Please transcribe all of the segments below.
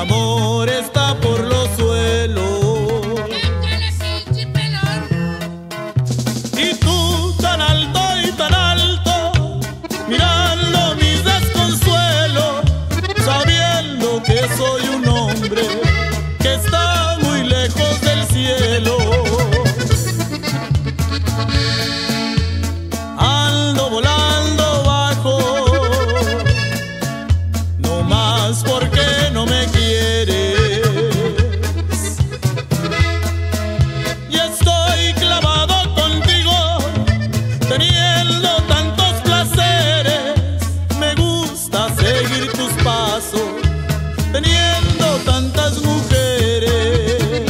amores teniendo tantas mujeres.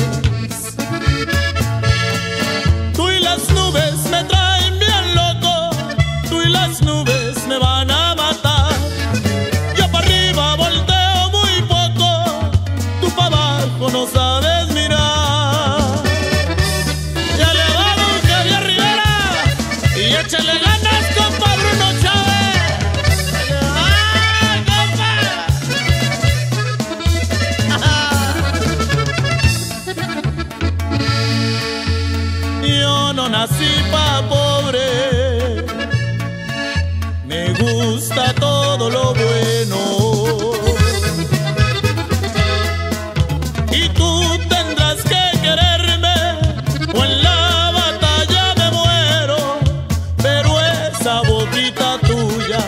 Tú y las nubes me traen bien loco, tú y las nubes me van a matar. Yo para arriba volteo muy poco, tú para abajo no sabes. Nací pa' pobre. Me gusta todo lo bueno. Y tú tendrás que quererme o en la batalla me muero. Pero esa boquita tuya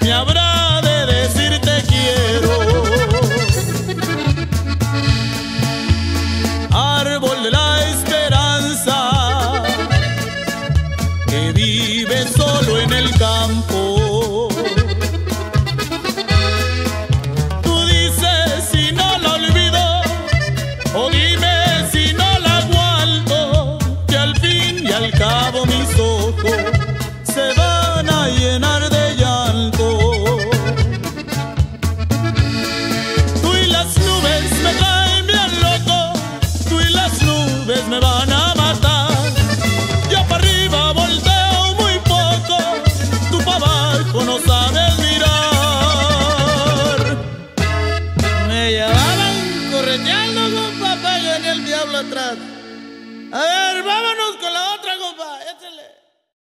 me habrá que vive solo en el campo. atrás. A ver, vamos.